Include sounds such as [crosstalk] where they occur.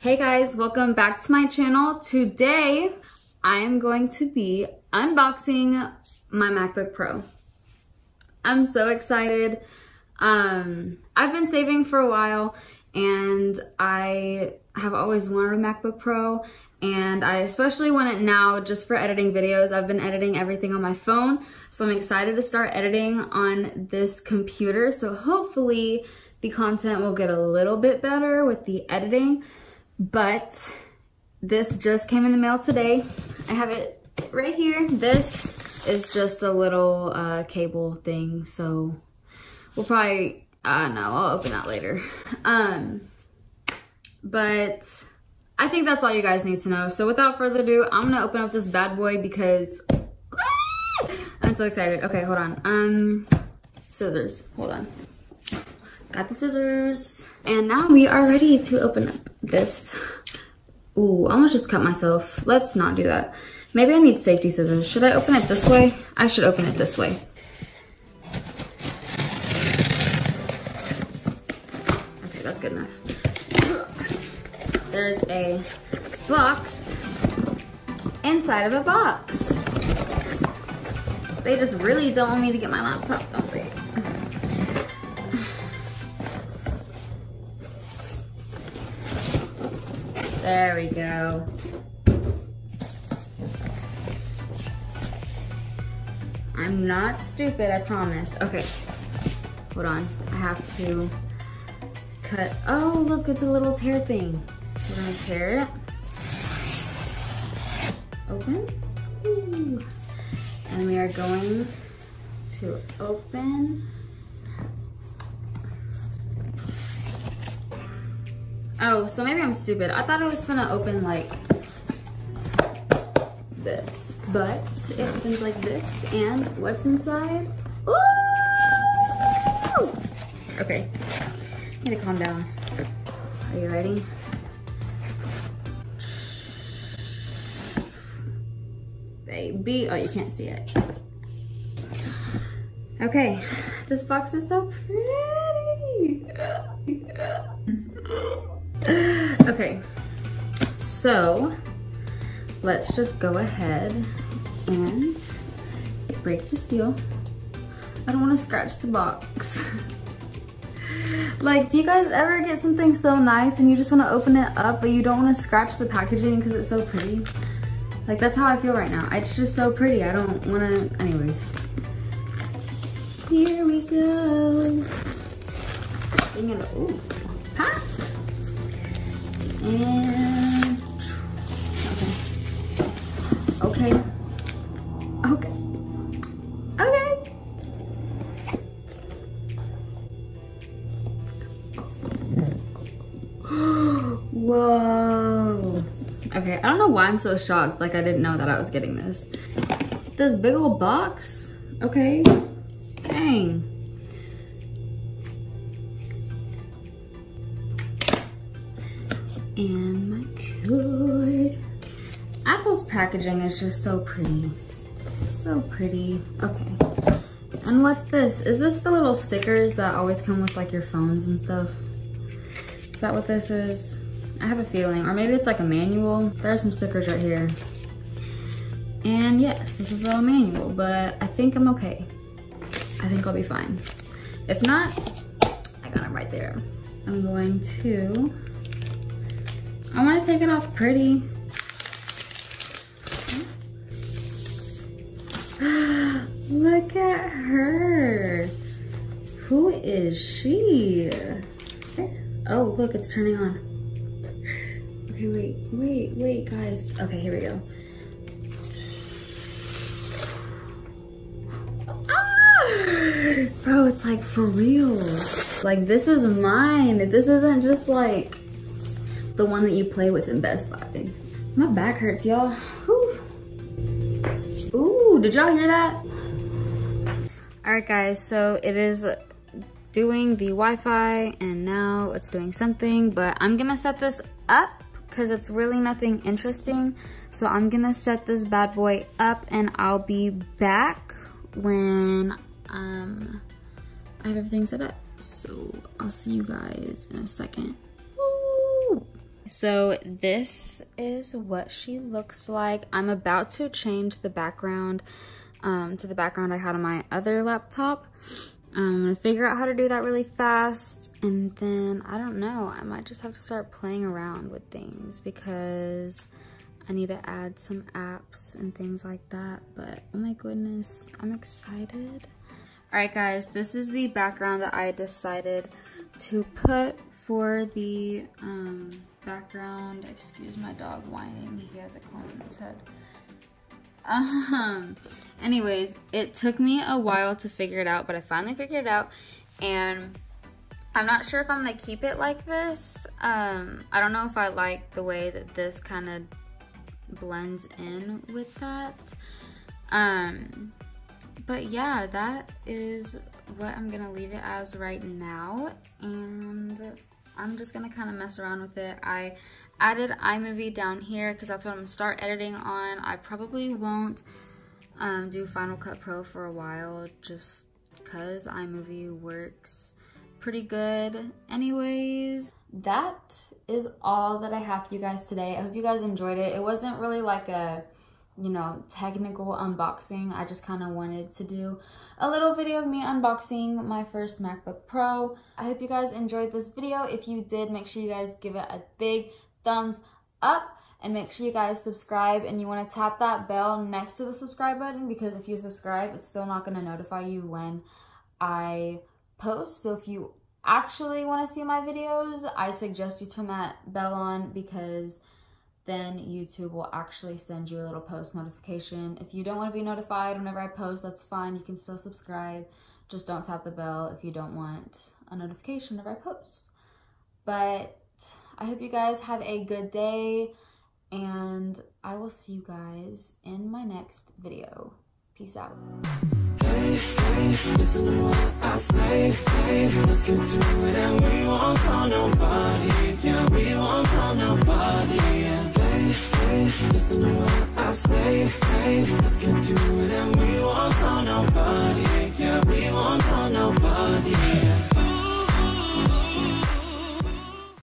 Hey guys, welcome back to my channel. Today, I am going to be unboxing my MacBook Pro. I'm so excited. Um, I've been saving for a while and I have always wanted a MacBook Pro and I especially want it now just for editing videos. I've been editing everything on my phone, so I'm excited to start editing on this computer. So hopefully the content will get a little bit better with the editing, but this just came in the mail today. I have it right here. This is just a little uh, cable thing, so we'll probably, I uh, know, I'll open that later. Um, but I think that's all you guys need to know. So without further ado, I'm gonna open up this bad boy because [laughs] I'm so excited. Okay, hold on. Um, scissors, hold on. Got the scissors. And now we are ready to open up this. Ooh, I almost just cut myself. Let's not do that. Maybe I need safety scissors. Should I open it this way? I should open it this way. Okay, that's good enough there's a box inside of a box. They just really don't want me to get my laptop, There we go. I'm not stupid, I promise. Okay, hold on. I have to cut. Oh, look, it's a little tear thing. We're gonna tear it. Open. Ooh. And we are going to open. Oh, so maybe I'm stupid. I thought it was gonna open like this, but it opens like this. And what's inside? Ooh! Okay, I need to calm down. Are you ready? baby. Oh, you can't see it. Okay, this box is so pretty. [laughs] okay, so let's just go ahead and break the seal. I don't want to scratch the box. [laughs] like, do you guys ever get something so nice and you just want to open it up, but you don't want to scratch the packaging because it's so pretty? Like that's how I feel right now. It's just so pretty. I don't wanna, anyways. Here we go. Bring it, ooh. And, okay. Okay. Okay. Okay. [gasps] Whoa. Okay, I don't know why I'm so shocked. Like I didn't know that I was getting this. This big old box? Okay, dang. And my code. Apple's packaging is just so pretty. So pretty. Okay. And what's this? Is this the little stickers that always come with like your phones and stuff? Is that what this is? I have a feeling, or maybe it's like a manual. There are some stickers right here. And yes, this is a little manual, but I think I'm okay. I think I'll be fine. If not, I got it right there. I'm going to, I wanna take it off pretty. [gasps] Look at her. Who is she? Oh, look, it's turning on. Okay, wait, wait, wait, guys. Okay, here we go. Ah! Bro, it's like for real. Like, this is mine. This isn't just like the one that you play with in Best Buy. My back hurts, y'all. Ooh, did y'all hear that? All right, guys, so it is doing the Wi-Fi and now it's doing something, but I'm gonna set this up because it's really nothing interesting. So I'm gonna set this bad boy up and I'll be back when um, I have everything set up. So I'll see you guys in a second. So this is what she looks like. I'm about to change the background um, to the background I had on my other laptop. I'm gonna figure out how to do that really fast and then I don't know I might just have to start playing around with things because I need to add some apps and things like that but oh my goodness I'm excited alright guys this is the background that I decided to put for the um, background excuse my dog whining he has a comb in his head um, anyways, it took me a while to figure it out, but I finally figured it out. And I'm not sure if I'm gonna keep it like this. Um, I don't know if I like the way that this kind of blends in with that. Um, but yeah, that is what I'm gonna leave it as right now. And I'm just gonna kind of mess around with it. I added iMovie down here because that's what I'm gonna start editing on. I probably won't um, do Final Cut Pro for a while just because iMovie works pretty good anyways. That is all that I have for you guys today. I hope you guys enjoyed it. It wasn't really like a you know, technical unboxing. I just kind of wanted to do a little video of me unboxing my first MacBook Pro. I hope you guys enjoyed this video. If you did, make sure you guys give it a big thumbs up and make sure you guys subscribe and you want to tap that bell next to the subscribe button because if you subscribe, it's still not going to notify you when I post. So if you actually want to see my videos, I suggest you turn that bell on because then YouTube will actually send you a little post notification. If you don't want to be notified whenever I post, that's fine. You can still subscribe. Just don't tap the bell if you don't want a notification whenever I post. But I hope you guys have a good day and I will see you guys in my next video. Peace out. Hey, hey, listen to what I say, say, let's get to it and we won't call nobody, yeah, we won't call nobody, nobody,